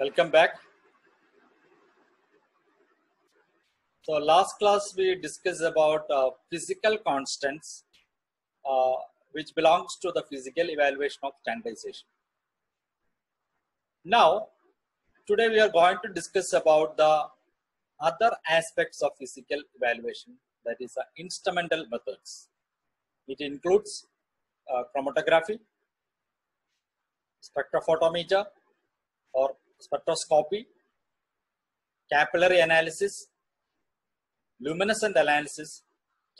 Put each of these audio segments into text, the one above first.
Welcome back. So last class we discussed about uh, physical constants uh, which belongs to the physical evaluation of standardization. Now today we are going to discuss about the other aspects of physical evaluation that is uh, instrumental methods. It includes uh, chromatography, spectrophotometer or spectroscopy, capillary analysis, luminescent analysis,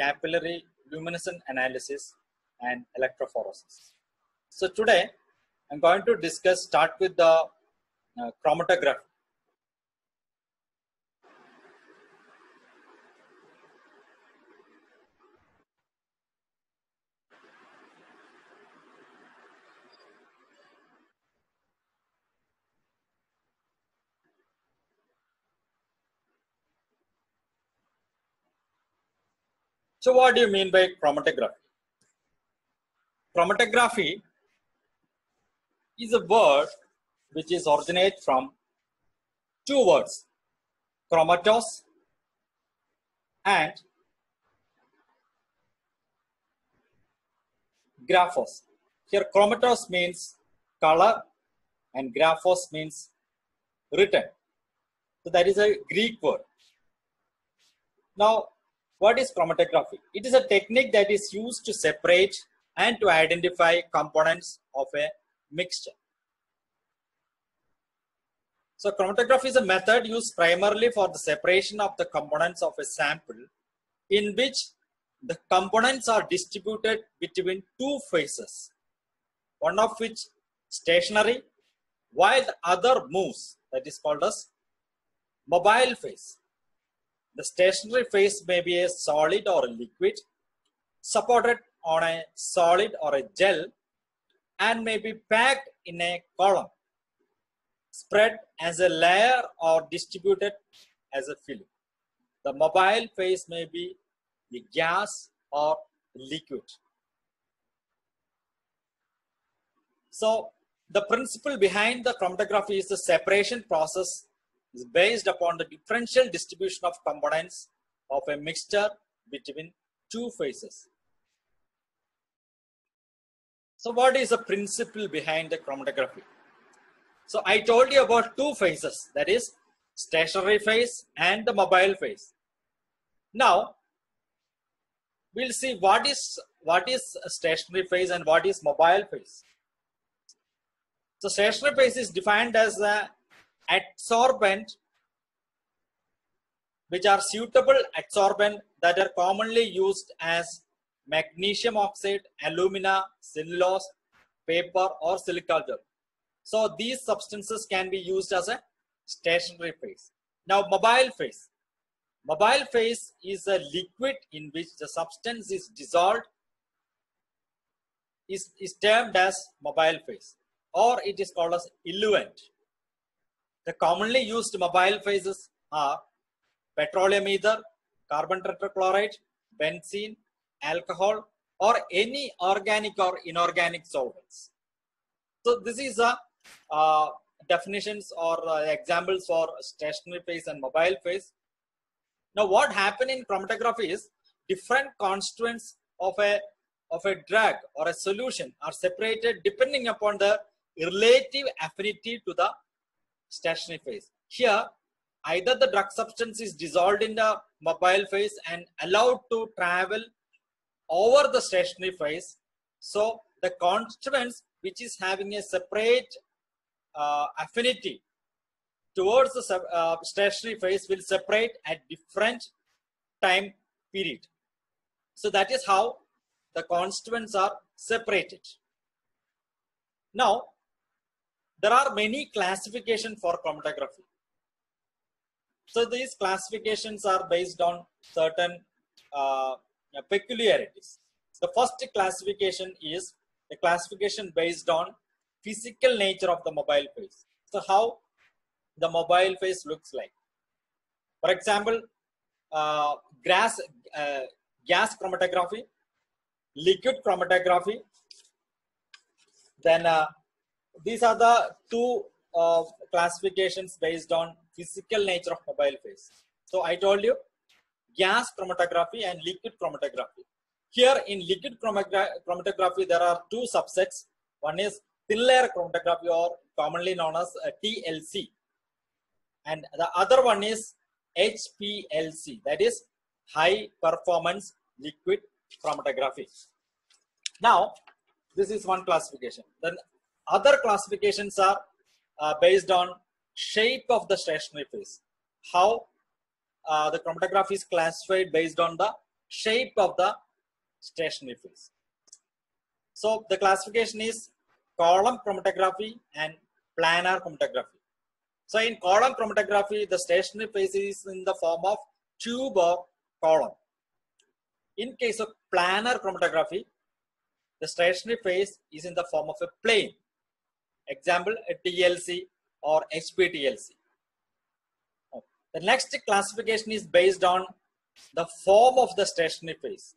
capillary luminescent analysis, and electrophoresis. So today I'm going to discuss, start with the uh, chromatography. So what do you mean by chromatography? Chromatography is a word which is originate from two words, chromatos and graphos. Here chromatos means color and graphos means written. So that is a Greek word. Now what is chromatography? It is a technique that is used to separate and to identify components of a mixture. So chromatography is a method used primarily for the separation of the components of a sample in which the components are distributed between two phases, one of which stationary while the other moves that is called as mobile phase. The stationary phase may be a solid or a liquid supported on a solid or a gel and may be packed in a column, spread as a layer or distributed as a film. The mobile phase may be the gas or liquid. So the principle behind the chromatography is the separation process is based upon the differential distribution of components of a mixture between two phases. So what is the principle behind the chromatography? So I told you about two phases, that is stationary phase and the mobile phase. Now, we'll see what is, what is stationary phase and what is mobile phase. So stationary phase is defined as a adsorbent which are suitable adsorbent that are commonly used as magnesium oxide, alumina, cellulose, paper or silica gel. So these substances can be used as a stationary phase. Now mobile phase. Mobile phase is a liquid in which the substance is dissolved is, is termed as mobile phase or it is called as eluent. The commonly used mobile phases are petroleum ether, carbon tetrachloride, benzene, alcohol, or any organic or inorganic solvents. So this is a uh, definitions or uh, examples for stationary phase and mobile phase. Now what happened in chromatography is different constituents of a of a drug or a solution are separated depending upon the relative affinity to the stationary phase. Here, either the drug substance is dissolved in the mobile phase and allowed to travel over the stationary phase. So the constituents which is having a separate uh, affinity towards the uh, stationary phase will separate at different time period. So that is how the constituents are separated. Now, there are many classification for chromatography. So these classifications are based on certain uh, peculiarities. The first classification is a classification based on physical nature of the mobile phase. So how the mobile phase looks like. For example, uh, gas, uh, gas chromatography, liquid chromatography, then uh, these are the two uh, classifications based on physical nature of mobile phase. So I told you gas chromatography and liquid chromatography. Here in liquid chromatography, there are two subsets. One is thin layer chromatography or commonly known as uh, TLC. And the other one is HPLC, that is high performance liquid chromatography. Now, this is one classification. Then other classifications are uh, based on shape of the stationary phase. How uh, the chromatography is classified based on the shape of the stationary phase. So the classification is column chromatography and planar chromatography. So in column chromatography, the stationary phase is in the form of tube or column. In case of planar chromatography, the stationary phase is in the form of a plane. Example, TLC or HPTLC. The next classification is based on the form of the stationary phase.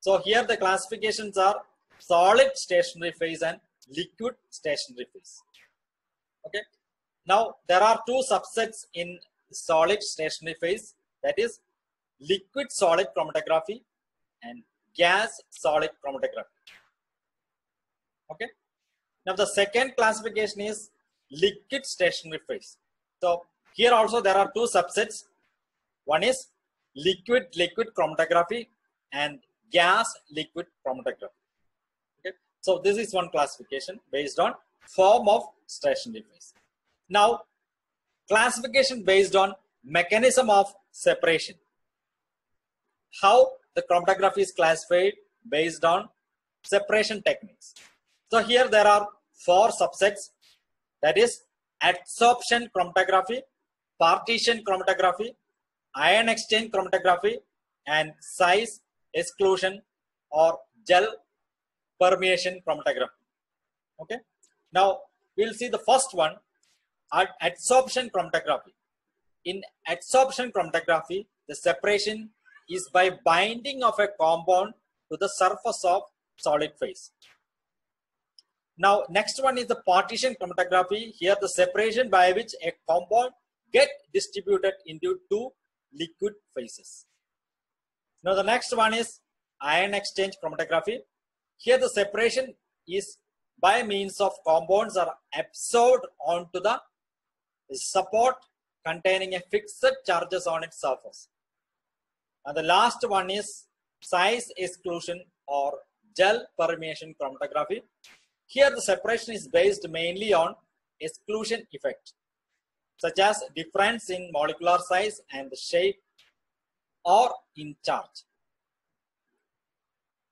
So here the classifications are solid stationary phase and liquid stationary phase. Okay. Now there are two subsets in solid stationary phase that is liquid solid chromatography and gas solid chromatography. Okay. Now the second classification is liquid stationary phase. So here also there are two subsets. One is liquid liquid chromatography and gas liquid chromatography. Okay. So this is one classification based on form of stationary phase. Now classification based on mechanism of separation. How the chromatography is classified based on separation techniques. So here there are four subsets that is adsorption chromatography, partition chromatography, ion exchange chromatography, and size exclusion or gel permeation chromatography. Okay. Now we'll see the first one, adsorption chromatography. In adsorption chromatography, the separation is by binding of a compound to the surface of solid phase. Now, next one is the partition chromatography. Here, the separation by which a compound get distributed into two liquid phases. Now, the next one is ion exchange chromatography. Here, the separation is by means of compounds are absorbed onto the support containing a fixed charges on its surface. And the last one is size exclusion or gel permeation chromatography. Here the separation is based mainly on exclusion effect, such as difference in molecular size and shape or in charge.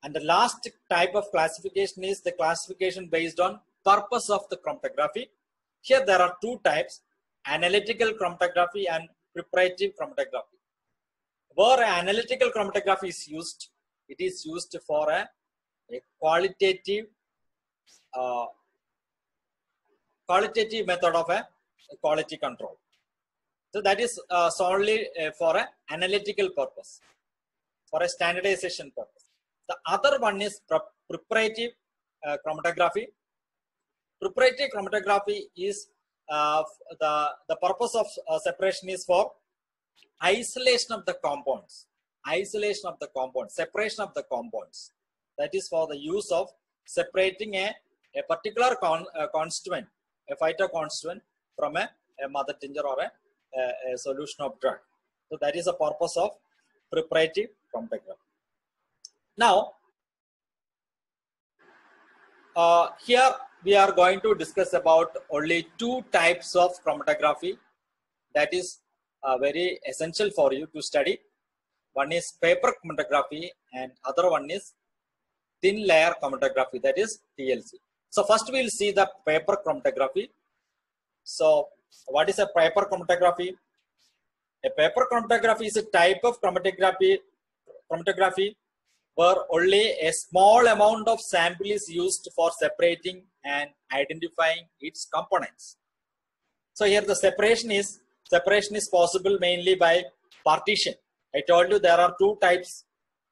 And the last type of classification is the classification based on purpose of the chromatography. Here there are two types, analytical chromatography and preparative chromatography. Where analytical chromatography is used, it is used for a, a qualitative uh, qualitative method of a quality control. So that is uh, solely uh, for an analytical purpose, for a standardization purpose. The other one is preparative uh, chromatography. Preparative chromatography is uh, the, the purpose of uh, separation is for isolation of the compounds, isolation of the compounds, separation of the compounds. That is for the use of separating a a particular con, uh, constituent, a phytoconstituent from a, a mother tincture or a, a, a, solution of drug. So that is the purpose of preparative chromatography. Now, uh, here we are going to discuss about only two types of chromatography that is uh, very essential for you to study. One is paper chromatography and other one is thin layer chromatography that is TLC. So first we'll see the paper chromatography. So what is a paper chromatography? A paper chromatography is a type of chromatography, chromatography where only a small amount of sample is used for separating and identifying its components. So here the separation is separation is possible mainly by partition. I told you there are two types,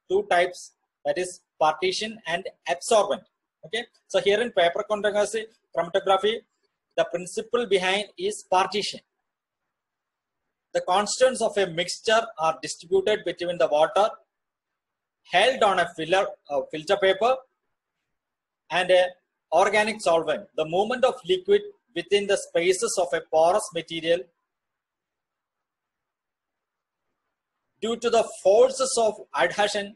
two types that is partition and absorbent okay so here in paper chromatography chromatography the principle behind is partition. The constants of a mixture are distributed between the water held on a filler, uh, filter paper and a organic solvent. The movement of liquid within the spaces of a porous material due to the forces of adhesion,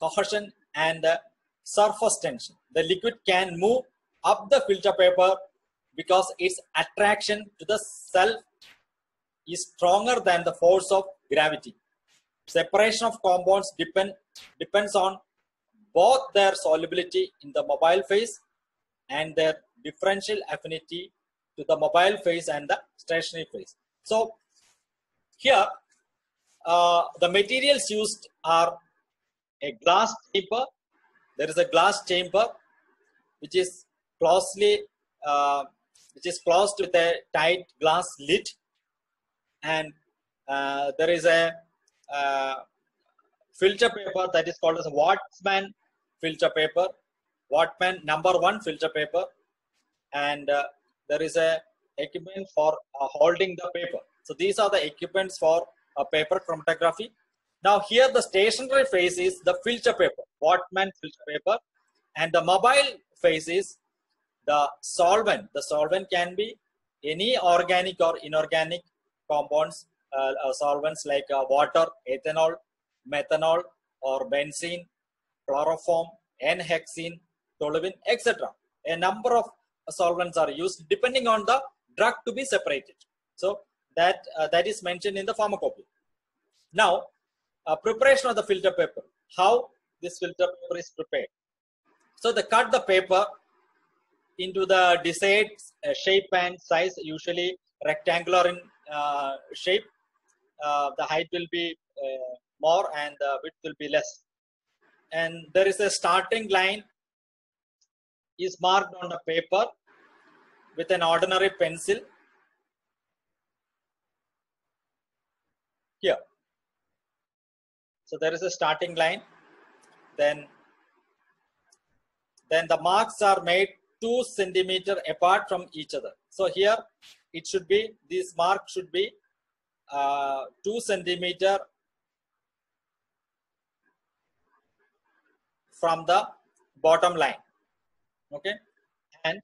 cohesion, and the surface tension. The liquid can move up the filter paper because its attraction to the self is stronger than the force of gravity. Separation of compounds depend, depends on both their solubility in the mobile phase and their differential affinity to the mobile phase and the stationary phase. So here, uh, the materials used are a glass chamber. There is a glass chamber which is closely, uh, which is closed with a tight glass lid, and uh, there is a uh, filter paper that is called as Whatman filter paper, Whatman number one filter paper, and uh, there is a equipment for uh, holding the paper. So these are the equipments for uh, paper chromatography. Now here the stationary phase is the filter paper, Whatman filter paper, and the mobile phase is the solvent. The solvent can be any organic or inorganic compounds, uh, uh, solvents like uh, water, ethanol, methanol, or benzene, chloroform, N-hexane, toluene, etc. A number of solvents are used depending on the drug to be separated. So that uh, that is mentioned in the pharmacopoeia. Now, uh, preparation of the filter paper. How this filter paper is prepared. So they cut the paper into the desired uh, shape and size, usually rectangular in uh, shape. Uh, the height will be uh, more and the width will be less. And there is a starting line is marked on the paper with an ordinary pencil here. So there is a starting line. Then, then the marks are made two centimeter apart from each other. So here it should be, this mark should be uh, two centimeter from the bottom line. Okay. And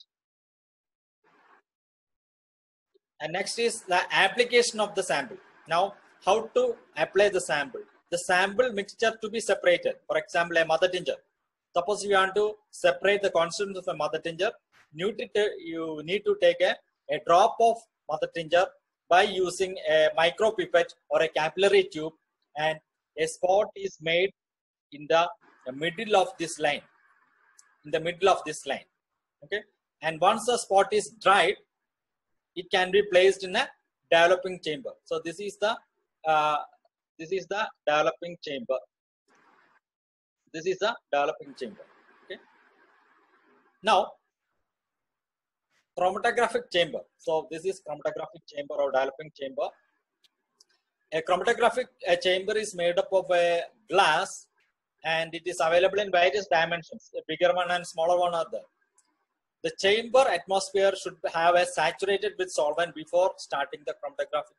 and next is the application of the sample. Now, how to apply the sample? The sample mixture to be separated. For example, a mother tincture. Suppose you want to separate the constituents of a mother tincture, you need to take a, a drop of mother tincture by using a micro pipette or a capillary tube and a spot is made in the, the middle of this line. In the middle of this line. Okay. And once the spot is dried, it can be placed in a developing chamber. So this is the uh, this is the developing chamber. This is the developing chamber. Okay. Now, chromatographic chamber. So this is chromatographic chamber or developing chamber. A chromatographic a chamber is made up of a glass and it is available in various dimensions. A bigger one and smaller one are there. The chamber atmosphere should have a saturated with solvent before starting the chromatographic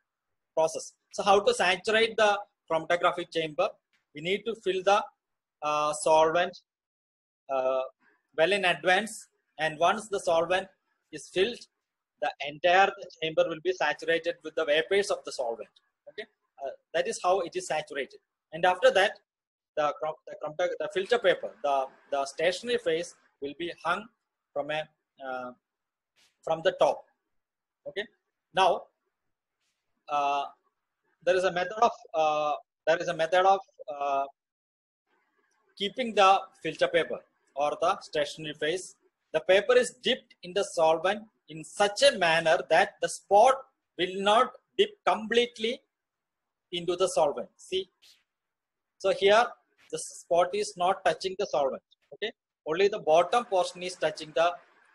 process. So how to saturate the chromatographic chamber? We need to fill the uh, solvent uh, well in advance and once the solvent is filled, the entire chamber will be saturated with the vapors of the solvent. Okay, uh, that is how it is saturated. And after that, the, the, the filter paper, the, the stationary phase will be hung from a uh, from the top okay now there is a method of uh, there is a method of uh, keeping the filter paper or the stationary phase the paper is dipped in the solvent in such a manner that the spot will not dip completely into the solvent. See? So here the spot is not touching the solvent okay? Only the bottom portion is touching the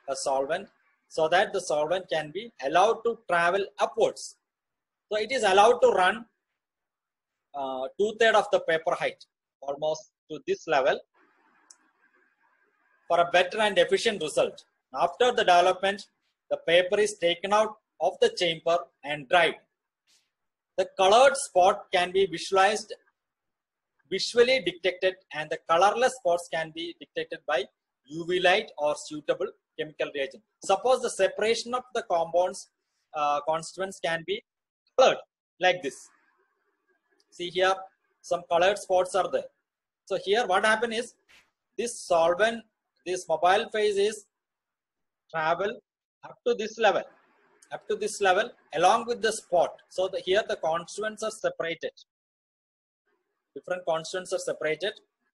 uh, solvent so that the solvent can be allowed to travel upwards. So it is allowed to run uh, two-third of the paper height, almost to this level for a better and efficient result. After the development, the paper is taken out of the chamber and dried. The colored spot can be visualized, visually detected, and the colorless spots can be detected by UV light or suitable chemical reagent. Suppose the separation of the compounds uh, constituents can be colored like this. See here, some colored spots are there. So here what happened is this solvent, this mobile phase is travel up to this level, up to this level along with the spot. So the, here the constituents are separated. Different constituents are separated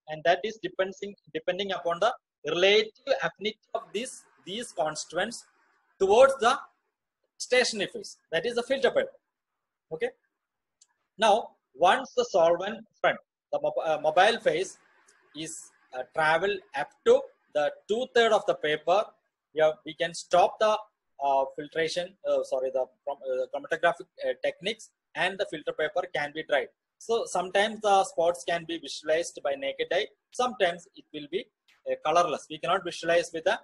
and that is depending, depending upon the relative affinity of these, these constituents towards the stationary phase. That is the filter paper. Okay. Now, once the solvent front, the uh, mobile phase is uh, travel up to the two third of the paper, yeah, we can stop the uh, filtration, uh, sorry, the uh, chromatographic techniques and the filter paper can be dried. So sometimes the spots can be visualized by naked eye. Sometimes it will be colorless. We cannot visualize with a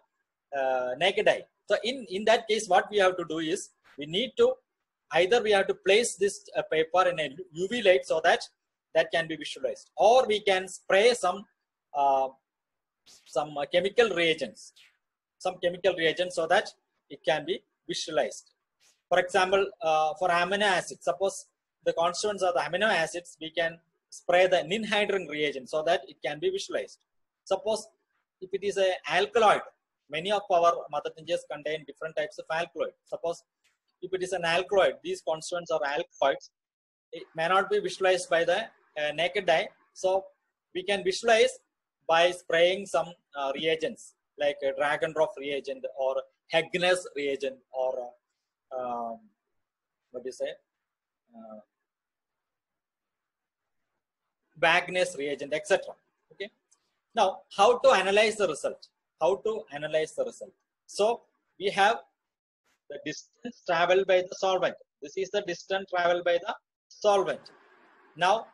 naked eye. So in, in that case, what we have to do is we need to either we have to place this uh, paper in a UV light so that that can be visualized. Or we can spray some uh, some uh, chemical reagents. Some chemical reagents so that it can be visualized. For example uh, for amino acids. Suppose the constituents of the amino acids we can spray the ninhydrin reagent so that it can be visualized. Suppose if it is a alkaloid many of our mother tinges contain different types of alkaloid. Suppose if it is an alkaloid, these constituents are alkaloids, it may not be visualized by the uh, naked eye. So we can visualize by spraying some uh, reagents like a Dragendorff reagent or Hegnes reagent or um, what do you say? Uh, reagent, etc. Okay. Now, how to analyze the result? How to analyze the result? So we have the distance traveled by the solvent. This is the distance traveled by the solvent. Now,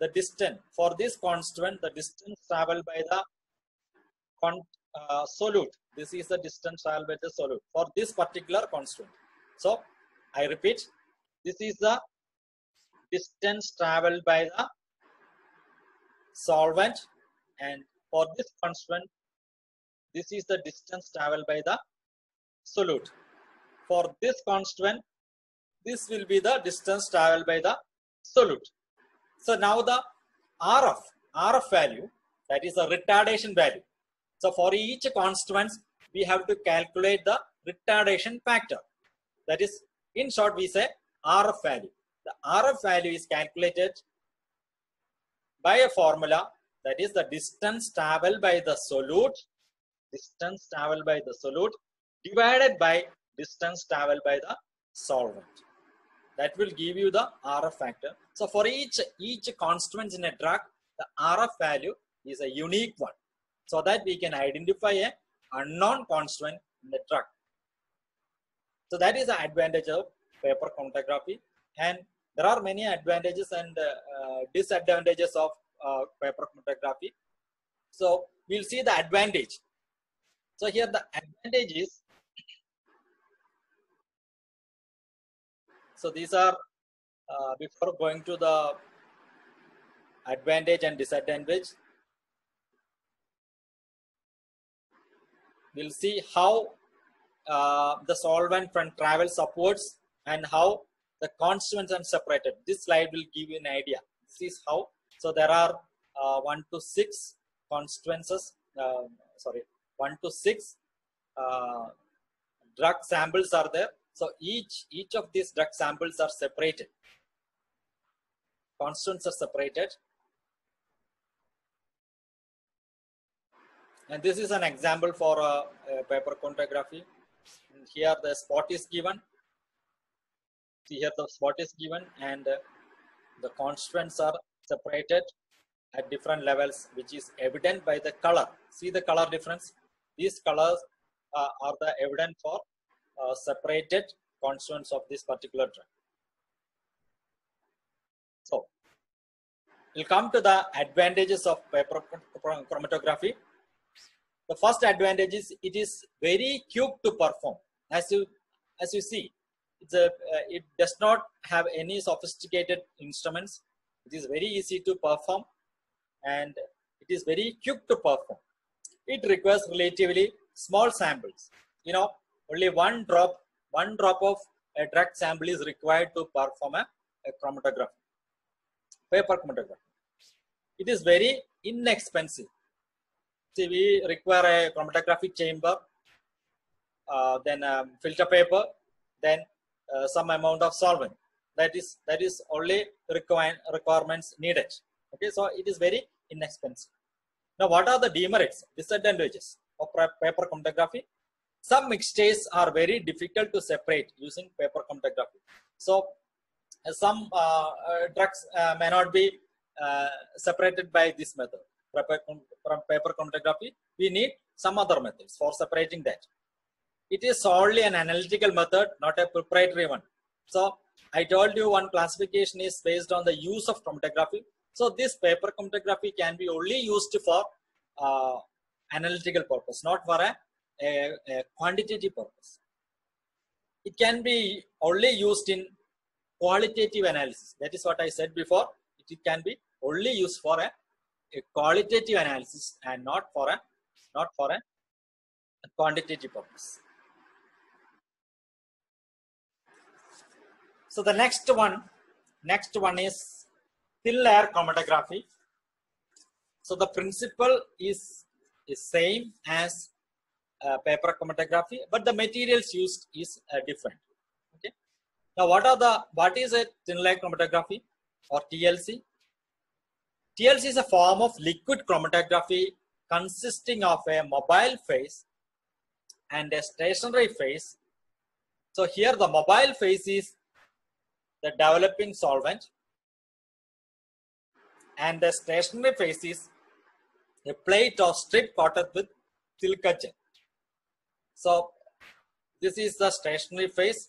the distance for this constant, the distance traveled by the uh, solute. This is the distance traveled by the solute for this particular constant. So, I repeat, this is the distance traveled by the solvent and for this constant, this is the distance traveled by the solute for this constituent, this will be the distance traveled by the solute. So now the RF, RF value, that is the retardation value. So for each constituent, we have to calculate the retardation factor. That is, in short, we say RF value. The RF value is calculated by a formula that is the distance traveled by the solute, distance traveled by the solute divided by distance traveled by the solvent. That will give you the RF factor. So for each, each constituent in a drug, the RF value is a unique one. So that we can identify a unknown constituent in the drug. So that is the advantage of paper chromatography. And there are many advantages and uh, uh, disadvantages of uh, paper chromatography. So we'll see the advantage. So here the advantage is So these are uh, before going to the advantage and disadvantage. We'll see how uh, the solvent front travels upwards and how the constituents are separated. This slide will give you an idea. This is how. So there are uh, one to six constituencies. Uh, sorry, one to six uh, drug samples are there so each, each of these drug samples are separated. Constants are separated. And this is an example for a, a paper chromatography. Here the spot is given. See here the spot is given and uh, the constituents are separated at different levels, which is evident by the color. See the color difference. These colors uh, are the evident for uh, separated constituents of this particular drug. So, we'll come to the advantages of paper chromatography. The first advantage is it is very quick to perform. as you as you see a, uh, it does not have any sophisticated instruments it is very easy to perform and it is very quick to perform it requires relatively small samples you know only one drop one drop of a drug sample is required to perform a, a chromatography paper chromatography. It is very inexpensive. See we require a chromatographic chamber uh, then um, filter paper then uh, some amount of solvent. That is that is only require, requirements needed. Okay so it is very inexpensive. Now what are the demerits disadvantages of paper chromatography some mixtures are very difficult to separate using paper chromatography so uh, some uh, uh, drugs uh, may not be uh, separated by this method from paper chromatography we need some other methods for separating that it is solely an analytical method, not a proprietary one. So I told you one classification is based on the use of chromatography. So this paper chromatography can be only used for uh, analytical purpose, not for a, a, a quantitative purpose. It can be only used in qualitative analysis. That is what I said before. It can be only used for a, a qualitative analysis and not for a not for a quantitative purpose. So the next one, next one is thin layer chromatography. So the principle is is same as paper chromatography, but the materials used is uh, different. Okay. Now, what are the what is a thin layer chromatography or TLC? TLC is a form of liquid chromatography consisting of a mobile phase and a stationary phase. So here the mobile phase is the developing solvent and the stationary phase is a plate or strip coated with silica gel. So this is the stationary phase.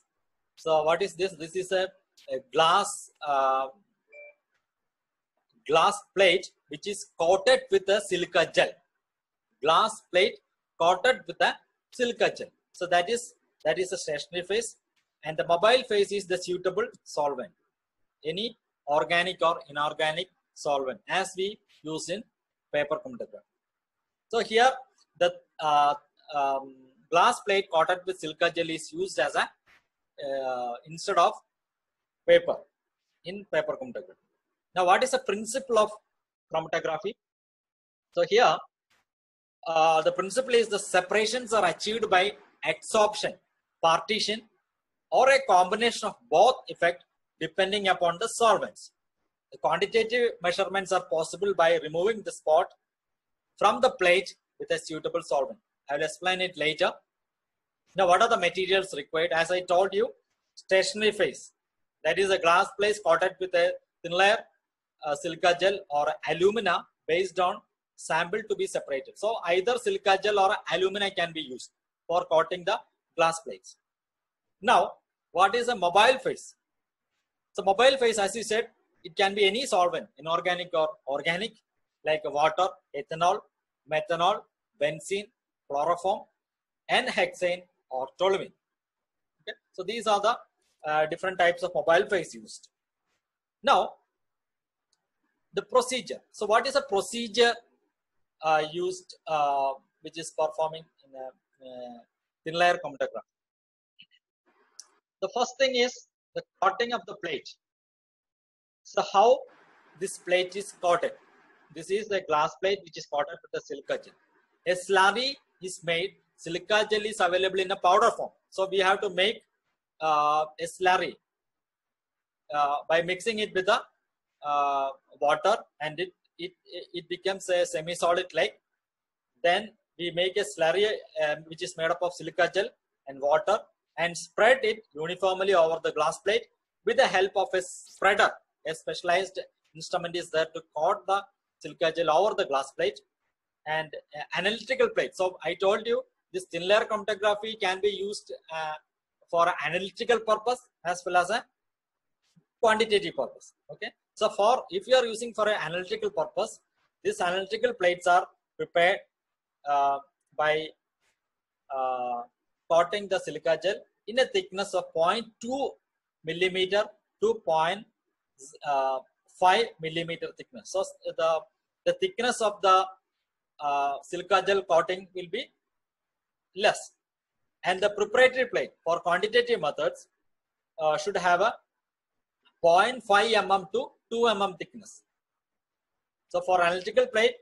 So what is this? This is a, a glass uh, glass plate which is coated with a silica gel. Glass plate coated with a silica gel. So that is that is the stationary phase and the mobile phase is the suitable solvent any organic or inorganic solvent as we use in paper chromatography so here the uh, um, glass plate coated with silica gel is used as a uh, instead of paper in paper chromatography now what is the principle of chromatography so here uh, the principle is the separations are achieved by adsorption partition or a combination of both effect depending upon the solvents. The quantitative measurements are possible by removing the spot from the plate with a suitable solvent. I will explain it later. Now, what are the materials required? As I told you, stationary phase. That is a glass plate coated with a thin layer uh, silica gel or alumina based on sample to be separated. So, either silica gel or alumina can be used for coating the glass plates. Now, what is a mobile phase? So mobile phase, as you said, it can be any solvent, inorganic or organic, like water, ethanol, methanol, benzene, chloroform, and hexane or toluene. Okay? So these are the uh, different types of mobile phase used. Now, the procedure. So what is a procedure uh, used uh, which is performing in a, thin layer chromatography? the first thing is the coating of the plate. So how this plate is coated? This is the glass plate which is coated with the silica gel. A slurry is made. Silica gel is available in a powder form. So we have to make uh, a slurry uh, by mixing it with the uh, water and it, it, it becomes a semi-solid like. Then we make a slurry um, which is made up of silica gel and water and spread it uniformly over the glass plate with the help of a spreader. A specialized instrument is there to coat the silica gel over the glass plate and uh, analytical plate. So I told you this thin layer chromatography can be used uh, for analytical purpose as well as a quantitative purpose. Okay. So for if you are using for an analytical purpose, these analytical plates are prepared uh, by uh, coating the silica gel in a thickness of 0.2 millimeter to 0.5 millimeter thickness. So the, the thickness of the uh, silica gel coating will be less. And the proprietary plate for quantitative methods uh, should have a 0.5 mm to 2 mm thickness. So for analytical plate,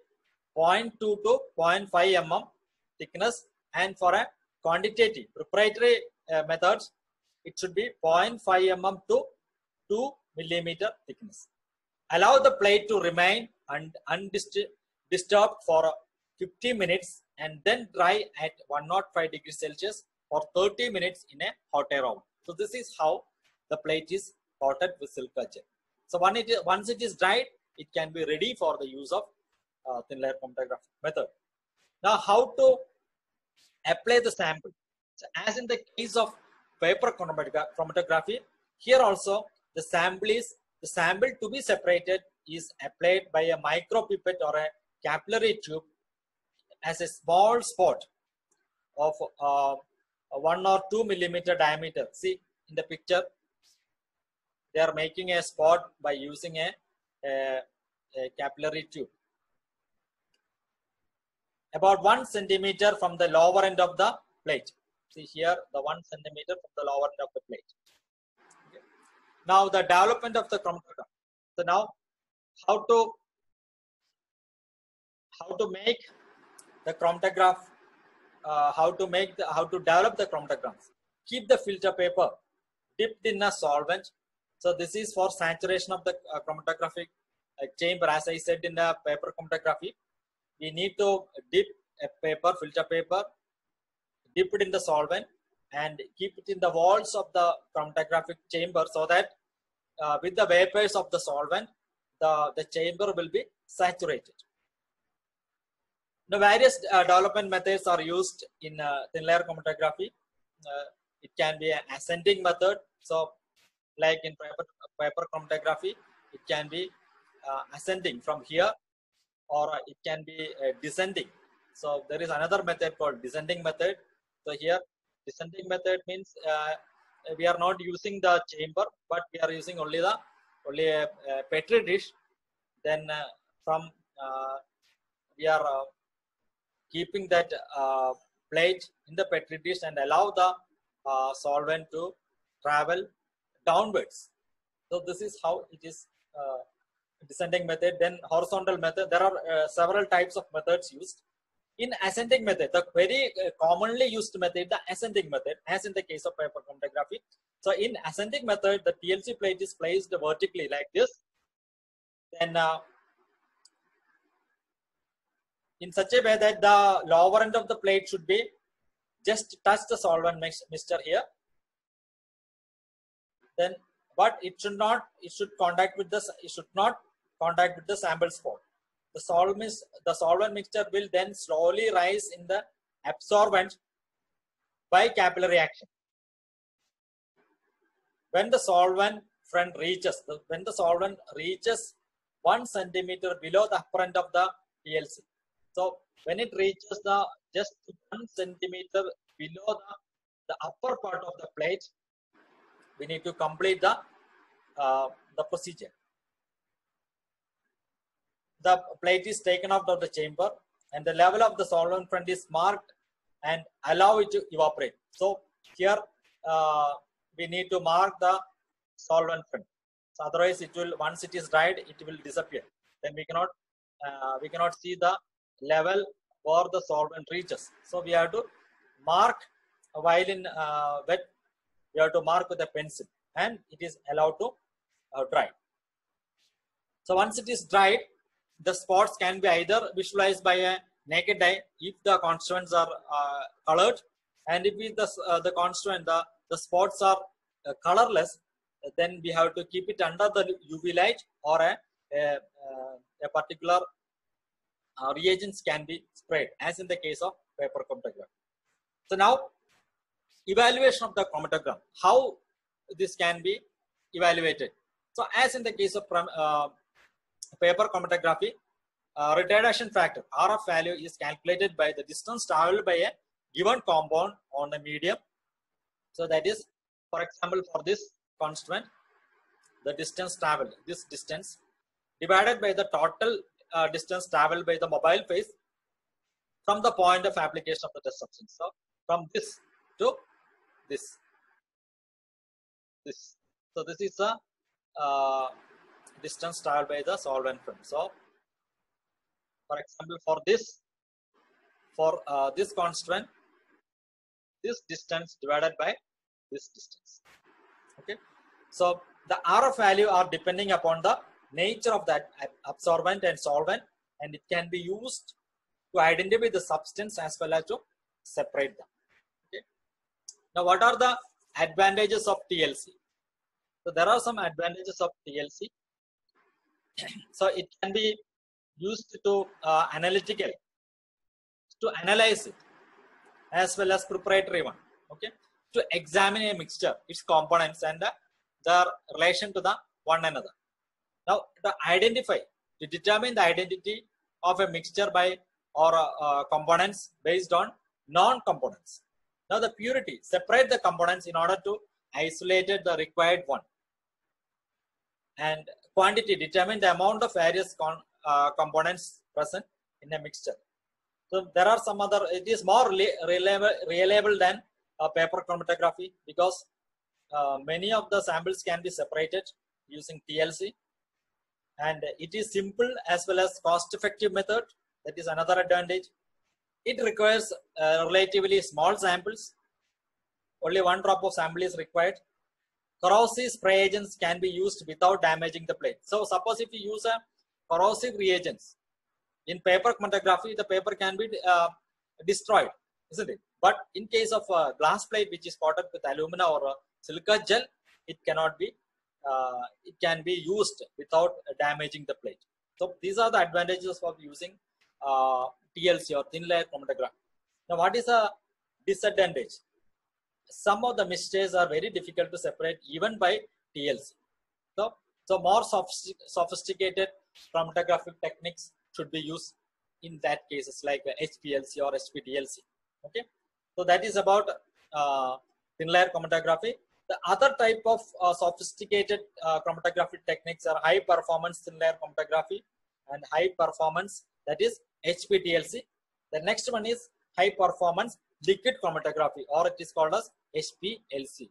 0.2 to 0.5 mm thickness and for a quantitative proprietary uh, methods, it should be 0.5 mm to 2 millimeter thickness. Allow the plate to remain und undisturbed for 50 minutes and then dry at 105 degrees Celsius for 30 minutes in a hot air oven. So this is how the plate is coated with silica gel. So when once it is dried, it can be ready for the use of uh, thin layer chromatography method. Now how to apply the sample? So as in the case of paper chromatography, here also the sample is the sample to be separated is applied by a micropipette or a capillary tube as a small spot of uh, one or two millimeter diameter. See in the picture, they are making a spot by using a, a, a capillary tube. About one centimeter from the lower end of the plate. See here, the one centimeter from the lower end of the plate. Okay. Now the development of the chromatograph. So now, how to how to make the chromatograph, uh, how to make the, how to develop the chromatographs. Keep the filter paper dipped in a solvent. So this is for saturation of the uh, chromatographic uh, chamber. As I said in the paper chromatography, we need to dip a paper, filter paper, dip it in the solvent and keep it in the walls of the chromatographic chamber so that uh, with the vapors of the solvent, the, the chamber will be saturated. Now, various uh, development methods are used in uh, thin layer chromatography. Uh, it can be an ascending method. So, like in paper, paper chromatography, it can be uh, ascending from here or it can be uh, descending. So, there is another method called descending method. So, here descending method means uh, we are not using the chamber, but we are using only the only a, a petri dish. Then from we are keeping that uh, plate in the petri dish and allow the uh, solvent to travel downwards. So this is how it is uh, descending method. Then horizontal method. There are several types of methods used. In ascending method, the very commonly used method, the ascending method, as in the case of paper chromatography. So in ascending method, the TLC plate is placed vertically like this. Then in such a way that the lower end of the plate should be just touch the solvent mix, mixture here. Then but it should not it should contact with this it should not contact with the sample spot the solvent the solvent mixture will then slowly rise in the absorbent by capillary action when the solvent front reaches the, when the solvent reaches one centimeter below the upper end of the TLC so when it reaches the just one centimeter below the, the upper part of the plate, we need to complete the uh, the procedure. The plate is taken out of the chamber and the level of the solvent front is marked and allow it to evaporate. So here uh, we need to mark the solvent front. So otherwise it will once it is dried it will disappear. Then we cannot uh, we cannot see the level where the solvent reaches. So we have to mark while in uh, wet, we have to mark with a pencil and it is allowed to uh, dry. So once it is dried, the spots can be either visualized by a naked eye if the constituents are uh, colored and if the, uh, the constituent, the, the spots are uh, colorless, then we have to keep it under the UV light or a, a, a particular uh, reagents can be sprayed as in the case of paper chromatograph. So now evaluation of the chromatogram, how this can be evaluated. So as in the case of uh, paper chromatography, uh, retardation factor RF value is calculated by the distance traveled by a given compound on a medium. So that is, for example, for this constituent, the distance traveled, this distance divided by the total uh, distance traveled by the mobile phase from the point of application of the test substance. So from this to this, this. So this is the uh, distance traveled by the solvent film. So for example, for this, for uh, this constituent, this distance divided by this distance. Okay. So the RF value are depending upon the nature of that absorbent and solvent and it can be used to identify the substance as well as to separate them. Okay. Now what are the advantages of TLC? So there are some advantages of TLC. so it can be used to uh, analytical to analyze it as well as preparatory one okay to examine a mixture its components and uh, their relation to the one another now to identify to determine the identity of a mixture by or uh, components based on non-components. Now the purity separate the components in order to isolate the required one. And quantity determine the amount of various uh, components present in a mixture. So there are some other, it is more reliable, reliable than uh, paper chromatography because uh, many of the samples can be separated using TLC and it is simple as well as cost effective method. That is another advantage. It requires uh, relatively small samples. Only one drop of sample is required. Corrosive spray agents can be used without damaging the plate. So suppose if you use a corrosive reagents. In paper chromatography, the paper can be uh, destroyed, isn't it? But in case of a glass plate which is coated with alumina or silica gel, it cannot be, uh, it can be used without damaging the plate. So these are the advantages of using uh, TLC or thin layer chromatography. Now what is a disadvantage? Some of the mistakes are very difficult to separate even by TLC. So, so more sophisticated chromatographic techniques should be used in that cases like HPLC or HPTLC. Okay, so that is about uh, thin layer chromatography. The other type of uh, sophisticated uh, chromatographic techniques are high performance thin layer chromatography and high performance that is HPTLC. The next one is high performance liquid chromatography or it is called as HPLC.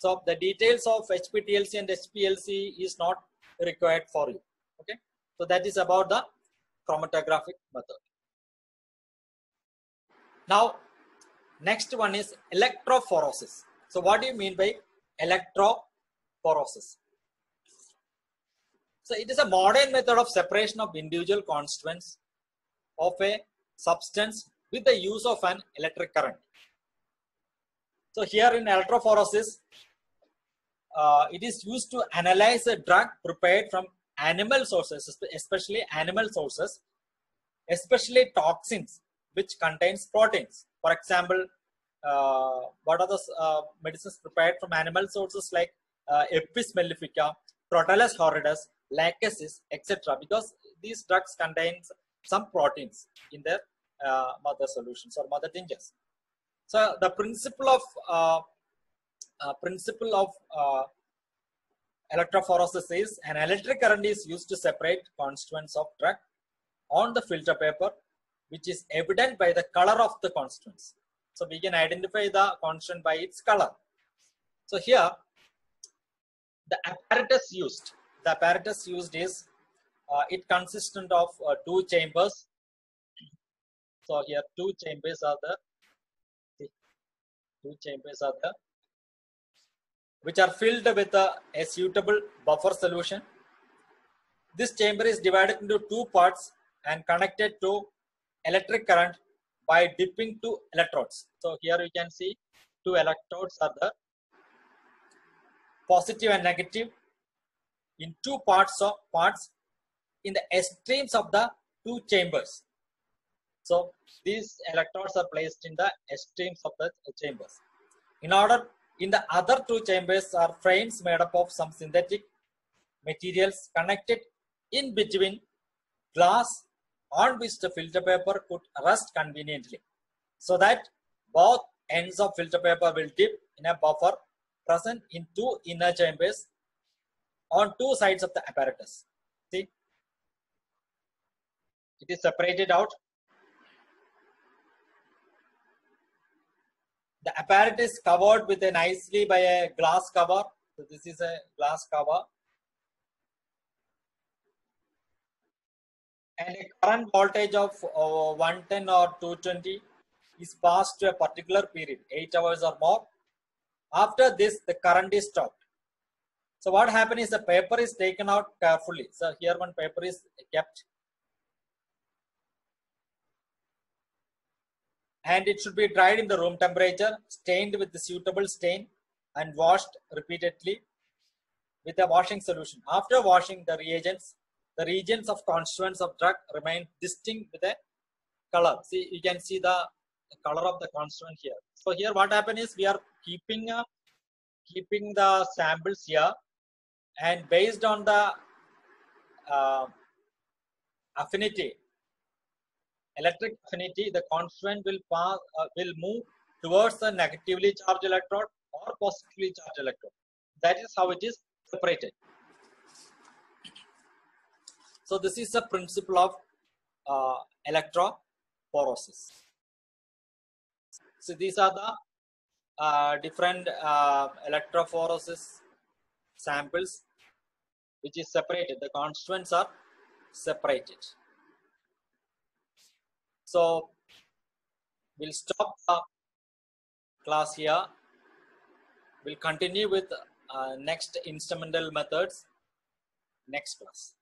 So the details of HPTLC and HPLC is not required for you. Okay. So that is about the chromatographic method. Now, next one is electrophoresis. So what do you mean by electrophoresis? So it is a modern method of separation of individual constituents of a substance with the use of an electric current. So here in electrophoresis, uh, it is used to analyze a drug prepared from animal sources, especially animal sources, especially toxins which contains proteins. For example, uh, what are the uh, medicines prepared from animal sources like uh, Apis mellifica, Crotalus horridus, lachesis, etc. Because these drugs contain some proteins in their uh, mother solutions or mother tinctures. So the principle of uh, uh, principle of electrophoresis is an electric current is used to separate constituents of drug on the filter paper, which is evident by the color of the constituents. So we can identify the constant by its color. So here, the apparatus used, the apparatus used is, uh, it consistent of uh, two chambers. So here two chambers are the, two chambers are the which are filled with a, a suitable buffer solution. This chamber is divided into two parts and connected to electric current by dipping two electrodes. So here you can see two electrodes are the positive and negative in two parts of parts in the extremes of the two chambers. So these electrodes are placed in the extremes of the chambers. In order in the other two chambers are frames made up of some synthetic materials connected in between glass on which the filter paper could rest conveniently so that both ends of filter paper will dip in a buffer present in two inner chambers on two sides of the apparatus. See, it is separated out. The apparatus covered with a nicely by a glass cover. So this is a glass cover. And a current voltage of uh, 110 or 220 is passed to a particular period, 8 hours or more. After this, the current is stopped. So what happens is the paper is taken out carefully. So here one paper is kept. And it should be dried in the room temperature, stained with the suitable stain and washed repeatedly with a washing solution. After washing the reagents, the regions of constituents of drug remain distinct with a color. See, you can see the color of the constituent here. So here what happened is we are keeping uh, keeping the samples here and based on the uh, affinity electric affinity the constituent will pass uh, will move towards the negatively charged electrode or positively charged electrode that is how it is separated so this is the principle of uh, electrophoresis so these are the uh, different uh, electrophoresis samples which is separated. The constituents are separated. So we'll stop the class here. We'll continue with uh, next instrumental methods next class.